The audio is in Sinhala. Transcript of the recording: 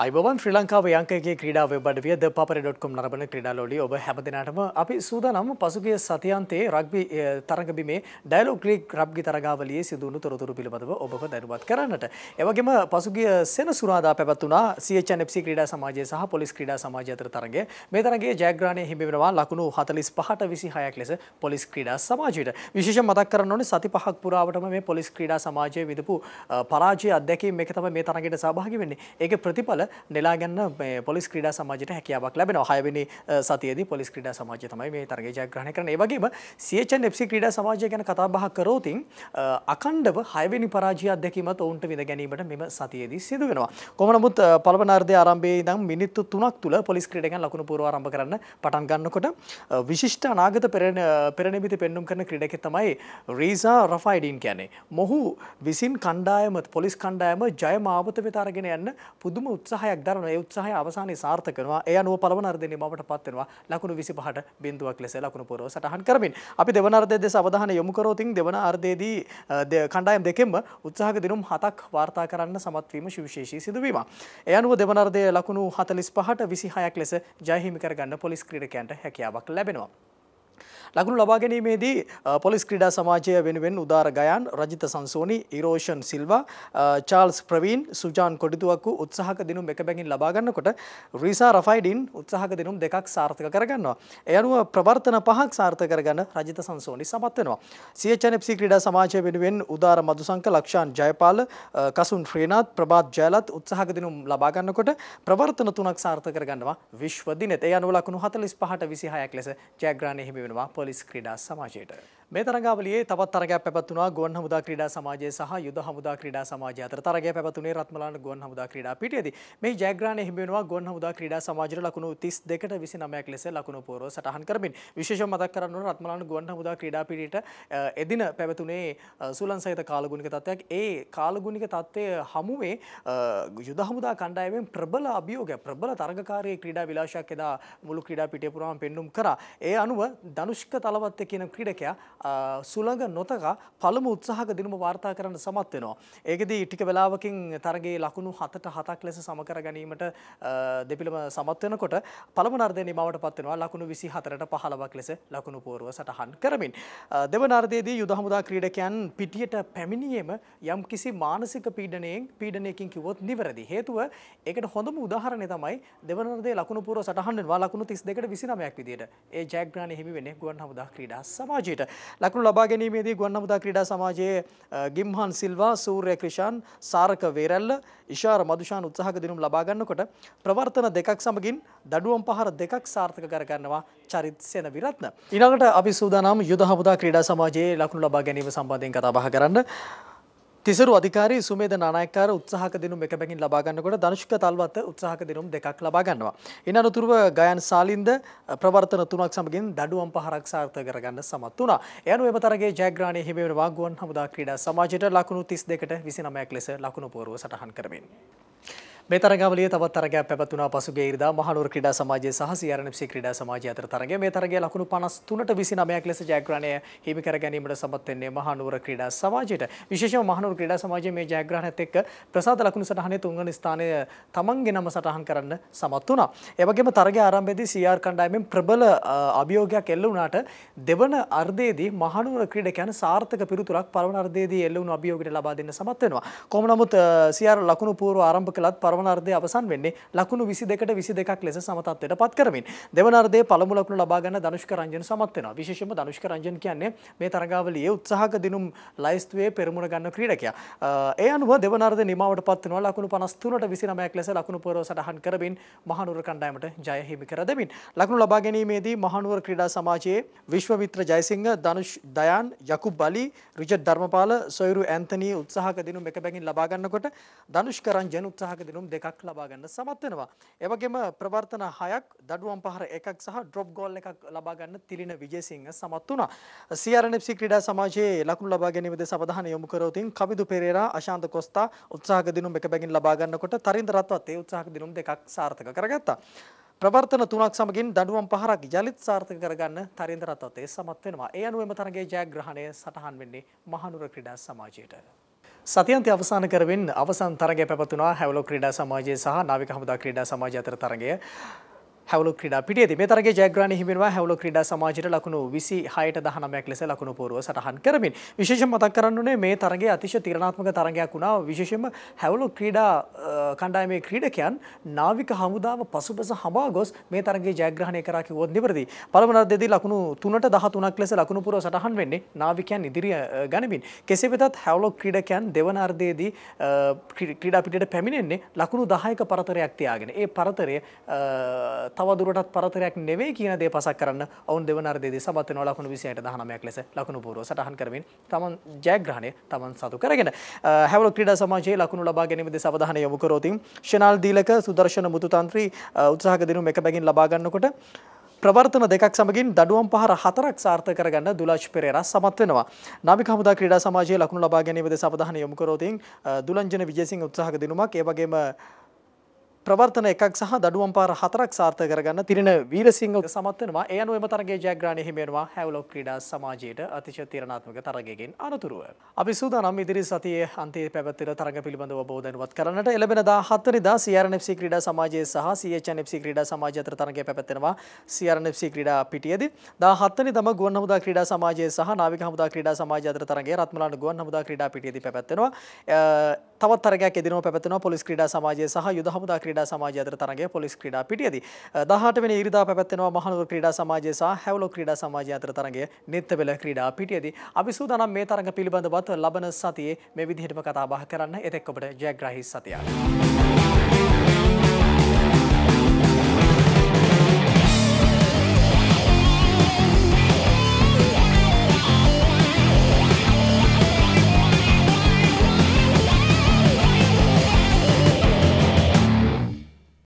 අයිබවන් ශ්‍රී ලංකාව යංකගේ ක්‍රඩා වෙබඩවිය ද පපර.කොම් නරබන ක්‍රඩාලෝඩි ඔබ හැමදිනටම අපි සූදානම් පසුගිය සතියන්තේ රක්බි තරගබිමේ ඩයිලෝක් ලික් රබ්ගි තරගාවලියේ සිදුවුණු තොරතුරු පිළිබඳව ඔබ දැනුවත් කරන්නට. එවගේම පසුගිය සෙන සුරාදා පැවැත්වුණා CHNFC ක්‍රීඩා සමාජය සහ පොලිස් ක්‍රීඩා සමාජය අතර තරගය. මේ තරගයේ ජයග්‍රහණය හිමි වෙනවා ලකුණු 45ට 26ක් ලෙස පොලිස් ක්‍රීඩා සමාජයට. විශේෂයෙන් මතක් කරන්න ඕනේ සති පහක් පුරාවටම මේ පොලිස් ක්‍රීඩා සමාජය විදපු පරාජය අත්දැකීම් එක තමයි මේ තරගයට සහභාගී වෙන්නේ. ඒකේ ප්‍රතිඵල නෙලා ගන්න පොලිස් ක්‍රීඩා සමාජයට හැකියාවක් ලැබෙනවා. හයවෙනි සතියේදී පොලිස් ක්‍රීඩා සමාජය තමයි මේ තරගය ජයග්‍රහණය කරන්නේ. ඒ වගේම CHN FC ක්‍රීඩා සමාජය ගැන කතා බහ කරෝතින් අකණ්ඩව හයවෙනි පරාජය අත්දැකීමත් ඔවුන්ට විඳ ගැනීමට මෙම සතියේදී සිදු වෙනවා. කොහොම නමුත් පළවනාර්ධය ආරම්භයේ ඉඳන් මිනිත්තු 3ක් තුල පොලිස් ක්‍රීඩකයන් ලකුණු පුරව ආරම්භ කරන්න පටන් ගන්නකොට විශිෂ්ට අනාගත පෙරනිමිති පෙන්නුම් කරන ක්‍රීඩකෙක් තමයි රීසා රෆයිඩින් කියන්නේ. මොහු විසින් කණ්ඩායම පොලිස් කණ්ඩායම ජය මාවත වෙත අරගෙන යන්න පුදුම උත්සාහයක් දරන ඒ උත්සාහය අවසානයේ සාර්ථක කරනවා. ඒ අනුව පළවන අර්ධයේ නිමවට පත් වෙනවා. ලකුණු 25ට බිඳුවක් ලෙස ලකුණු පුරව සටහන් කරමින් අපි දෙවන අර්ධයේ දෙස අවධානය යොමු කරෝතින් දෙවන අර්ධයේදී කණ්ඩායම් දෙකෙන්ම උත්සාහක දිනුම් හතක් වාර්තා කරන්න සමත් වීම සුවිශේෂී සිදුවීමක්. ඒ අනුව දෙවන අර්ධයේ ලකුණු 45ට 26ක් ලෙස ජය හිමි කරගන්න පොලිස් ක්‍රීඩකයන්ට හැකියාවක් ලැබෙනවා. ලකුණු ලබා ගැනීමේදී පොලිස් ක්‍රීඩා සමාජය වෙනුවෙන් උදාර ගයන් රජිත සංසෝනි ඉරෝෂන් සිල්වා චාල්ස් ප්‍රවීන් සුජාන් කොඩිතුවක්කු උත්සාහක දිනුම් එක බැගින් ලබාගන්නකොට රීසා රෆයිඩින් උත්සාහක දිනුම් දෙකක් සාර්ථක කරගන්නවා. එය අනුව ප්‍රවර්තන පහක් සාර්ථක කරගන්න රජිත සංසෝනි සමත් වෙනවා. CHNFC ක්‍රීඩා සමාජය වෙනුවෙන් උදාර මදුසංක ලක්ෂාන් ජයපාල කසුන් ශ්‍රීනාත් ප්‍රභාත් ජයලත් උත්සාහක දිනුම් ලබා ගන්නකොට ප්‍රවර්තන තුනක් සාර්ථක කරගන්නවා විශ්ව දිනෙත්. ඒ අනුව ලකුණු 45ට 26ක් ලෙස ජයග්‍රහණය හිමි වෙනවා පොලිස් ක්‍රීඩා සමාජයට. මේ තරගාවලියේ තවත් තරගයක් පැවැත්වුණා ගුවන් හමුදා ක්‍රීඩා සමාජය සහ යුද හමුදා ක්‍රීඩා සමාජය අතර තරගය පැවැත්වුණේ රත්මලාන ගුවන් හමුදා ක්‍රීඩා පිටියේදී. මේ ජයග්‍රහණය හිමි වෙනවා ගුවන් හමුදා ක්‍රීඩා සමාජයට ලකුණු 32ට 29ක් ලෙස ලකුණු පෝරව සටහන් කරමින් විශේෂව මතක් කරන්න ඕන රත්මලාන ගුවන් හමුදා ක්‍රීඩා පිටියට එදින පැවැතුනේ සුලන් සහිත කාලගුණික තත්ත්වයක්. ඒ කාලගුණික තත්ත්වය හමුවේ යුද හමුදා කණ්ඩායමෙන් ප්‍රබල අභියෝගයක් ප්‍රබල තරගකාරී ක්‍රීඩා විලාසයක් එදා මුළු ක්‍රීඩා පිටිය පුරාම පෙන්눔 කරා. ඒ අනුව ධනුෂ්ක තලවත්ත කියන ක්‍රීඩකයා සුළඟ නොතකා පළමු උත්සාහක දිනුම වාර්තා කරන්න සමත් වෙනවා. ඒකෙදී ටික වෙලාවකින් තරගයේ ලකුණු 7ට 7ක් ලෙස සම කර ගැනීමට දෙපිළම සමත් වෙනකොට පළමු නර්දයේ නිමවට පත් වෙනවා ලකුණු 24ට 15ක් ලෙස ලකුණු පෝරුව සටහන් කරමින්. දෙවන අර්ධයේදී යුද හමුදා ක්‍රීඩකයන් පිටියට පැමිණීම යම් කිසි මානසික පීඩනයෙන් පීඩනයකින් කිව්වොත් නිවැරදි. හේතුව ඒකට හොඳම උදාහරණය තමයි දෙවන අර්ධයේ ලකුණු පෝරුව සටහන් වෙනවා ලකුණු 32ට 29ක් විදියට. ඒ ජයග්‍රහණය හිමි වෙන්නේ ගුවන් හමුදා ක්‍රීඩා සමාජයට. ලකුණු ලබා ගැනීමේදී ගුවන් හමුදා ක්‍රීඩා සමාජයේ ගිම්හන් සිල්වා, සූර්ය ක්‍රිෂාන්, සාරක වේරැල්ල, ඉෂාර මදුෂාන් උත්සාහක දිනුම් ලබා ගන්නකොට ප්‍රවර්තන දෙකක් සමගින් දඩුවම් පහර දෙකක් සාර්ථක කරගන්නවා චරිත් සෙනවිරත්න. ඊළඟට අපි සූදානම් යුද හමුදා ක්‍රීඩා සමාජයේ ලකුණු ලබා ගැනීම සම්බන්ධයෙන් කතා බහ කරන්න. තිසරු අධිකාරී සුමේද නානායක්කාර උත්සාහක දිනුම් එක බැගින් ලබා ගන්නකොට ධනුෂ්ක තල්වත්ත උත්සාහක දිනුම් දෙකක් ලබා ගන්නවා. ඉන් අනතුරුව ගයන් සාලින්ද ප්‍රවර්තන තුනක් සමගින් දඩුවම් පහරක් සාර්ථක කරගන්න සමත් වුණා. ඒ අනුව එම තරගයේ ජයග්‍රහණය හිමි වෙන වාග්ගුවන් හමුදා ක්‍රීඩා සමාජයට ලකුණු 32ට 29ක් ලෙස ලකුණු පුවරුව සටහන් කරමින්. මේ තරගාවලිය තවත් තරගයක් පැවැත්වුණා පසුගිය ඉරිදා මහනුවර ක්‍රීඩා සමාජය සහ CRNFC ක්‍රීඩා සමාජය අතර තරගය. මේ තරගය ලකුණු 53ට 29ක් ලෙස ජයග්‍රහණය හිමි කර ගැනීමට සමත් වෙන්නේ මහනුවර ක්‍රීඩා සමාජයට. විශේෂයෙන්ම මහනුවර ක්‍රීඩා සමාජය මේ ජයග්‍රහණයත් එක්ක ප්‍රසාද ලකුණු සටහනේ තුන්වන ස්ථානය තමන්ගේ නම සටහන් කරන්න සමත් වුණා. ඒ වගේම තරගය ආරම්භයේදී CR කණ්ඩායමෙන් ප්‍රබල අභියෝගයක් එල්ල වුණාට දෙවන අර්ධයේදී මහනුවර ක්‍රීඩකයන් සාර්ථක පිළිතුරක් පළවන අර්ධයේදී එල්ල වුණු අභියෝගයට ලබා දෙන්න සමත් වෙනවා. කොහොම නමුත් CR ලකුණු පූර්ව ආරම්භ කළත් පරමනාර්ධය අවසන් වෙන්නේ ලකුණු 22ට 22ක් ලෙස සමතත්වයට පත් කරමින් දෙවන අර්ධයේ පළමු ලකුණු ලබා ගන්න ධනුෂ්ක රංජන සමත් වෙනවා. විශේෂයෙන්ම ධනුෂ්ක රංජන කියන්නේ මේ තරගාවලියේ උත්සාහක දිනුම් ලයිස්තුවේ පෙරමුණ ගන්න ක්‍රීඩකයා. ඒ අනුව දෙවන අර්ධ නිමාවට පත් වෙනවා ලකුණු 53ට 29ක් ලෙස ලකුණු පුරව සටහන් කරමින් මහනුවර කණ්ඩායමට ජය හිමි කර දෙමින් ලකුණු ලබා ගැනීමේදී මහනුවර ක්‍රීඩා සමාජයේ විශ්වමිත්‍ර ජයසිංහ ධනුෂ් දයාන් යකුබ් බලි රිචඩ් ධර්මපාල සොයුරු ඇන්තනී උත්සාහක දිනුම් එක බැගින් ලබා ගන්නකොට ධනුෂ්ක රංජන උත්සාහක දිනුම් දෙකක් ලබා ගන්න සමත් වෙනවා. ඒ වගේම ප්‍රවර්තන 6ක් දඩුවම් පහර එකක් සහ ඩ්‍රොප් ගෝල් එකක් ලබා ගන්න තිලින විජේසිංහ සමත් වුණා. CRNFC ක්‍රීඩා සමාජයේ ලකුණු ලබා ගැනීමද සවධානය යොමු කරවතින් කවිදු පෙරේරා අශාන්ත කොස්තා උත්සාහක දිනුම් එක බැගින් ලබා ගන්නකොට තරින්ද රත්වත් ඒ උත්සාහක දිනුම් දෙකක් සාර්ථක කරගත්තා. ප්‍රවර්තන තුනක් සමගින් දඩුවම් පහරක් යලිත් සාර්ථක කරගන්න තරින්ද රත්වතේ සමත් වෙනවා. ඒ අනුව එම තරගයේ ජයග්‍රහණය සටහන් වෙන්නේ මහනුවර ක්‍රීඩා සමාජයට. සතියන්තය අවසාන කරමින් අවසන් තරගය පැපතුනා හැවලෝ ක්‍රීඩා සමාජය සහ නාවික හමුදා ක්‍රීඩා සමාජය අතර තරගය හැවලු ක්‍රඩා පිටියද මේ තරගේ ජයග්‍රාණ හිමිවා හැවලු ක්‍රඩා සමාජයට ලකුණු විසි හයට දහනමයක් ලෙස ලකුණු පුරුව සටහන් කරමින් විශේෂ මතක් කරන්නුනේ මේ තරගේ අතිශ තිරණාත්මක තරගයක් වුණා විශේෂම හැවලු ක්‍රීඩා කණ්ඩායමේ ක්‍රීඩකයන් නාවික හමුදාව පසුපස හමා ගොස් මේ තරගේ ජයග්‍රහණය කරා කිව්වොත් නිවැරදි. පළමුව දෙදී ලකුණු 3ට 13ක් ලෙස ලකුණු පුරව සටහන් වෙන්නේ නාවිකයන් ඉදිරිය ගනිමින්. කෙසේ වෙතත් හැවලු ක්‍රීඩකයන් දෙවන අර්ධයේදී ක්‍රීඩා පිටියට පැමිණෙන්නේ ලකුණු 10ක පරතරයක් තියාගෙන. ඒ පරතරය තවදුරටත් පරතරයක් නෙවෙයි කියන දේ පසක් කරන්න ඔවුන් දෙවන අර්ධයේදී සමත් වෙනවා ලකුණු 28ට 19ක් ලෙස ලකුණු පූර්ව සටහන් කරමින් තමන් ජයග්‍රහණය තමන් සතු කරගෙන හැවල ක්‍රීඩා සමාජයේ ලකුණු ලබා ගැනීම දෙස අවධානය යොමු කරෝතින් ශනාල් දීලක සුදර්ශන මුතුතන්ත්‍රී උත්සාහක දිනුම් එක බැගින් ලබා ගන්නකොට ප්‍රවර්තන දෙකක් සමගින් දඩුවම් පහර හතරක් සාර්ථක කරගන්න දුලාජ් පෙරේරා සමත් වෙනවා. නාවික හමුදා ක්‍රීඩා සමාජයේ ලකුණු ලබා ගැනීම දෙස අවධානය යොමු කරෝතින් දුලංජන විජේසිංහ උත්සාහක දිනුමක් ඒ වගේම ප්‍රවර්තන එකක් සහ දඩුවම් පාර හතරක් සාර්ථක කරගන්න තිරෙන වීරසිංහ සමත් වෙනවා. ඒ අනුව එම තරගයේ ජයග්‍රහණය හිමි වෙනවා හැවලොක් ක්‍රීඩා සමාජයට අතිශය තීරණාත්මක තරගයකින් අනතුරුව. අපි සූදානම් ඉදිරි සතියේ අන්තිම පැවැත්වෙන තරග පිළිබඳව ඔබ දැනුවත් කරන්නට එළඹෙන 17 වෙනිදා CRNFC ක්‍රීඩා සමාජය සහ CHNFC ක්‍රීඩා සමාජය අතර තරගය පැවැත්වෙනවා. CRNFC ක්‍රීඩා පිටියේදී 17 වෙනිදාම ගුවන් හමුදා ක්‍රීඩා සමාජය සහ නාවික හමුදා ක්‍රීඩා සමාජය අතර තරගය රත්මලාන ගුවන් හමුදා ක්‍රීඩා පිටියේදී පැවැත්වෙනවා. තවත් තරගයක් එදිනව පැවැත්වෙනවා පොලිස් ක්‍රීඩා සමාජය සහ යුද හමුදා ක්‍රීඩා සමාජය අතර තරගය පොලිස් ක්‍රීඩා පිටියේදී. 18 වෙනි ඉරිදා පැවැත්වෙනවා මහනුවර ක්‍රීඩා සමාජය සහ හැවලෝ ක්‍රීඩා සමාජය අතර තරගය නිත්තබෙල ක්‍රීඩා පිටියේදී. අපි සූදානම් මේ තරග පිළිබඳවත් ලබන සතියේ මේ විදිහටම කතා බහ කරන්න. එතෙක් ඔබට ජයග්‍රාහී සතියක්.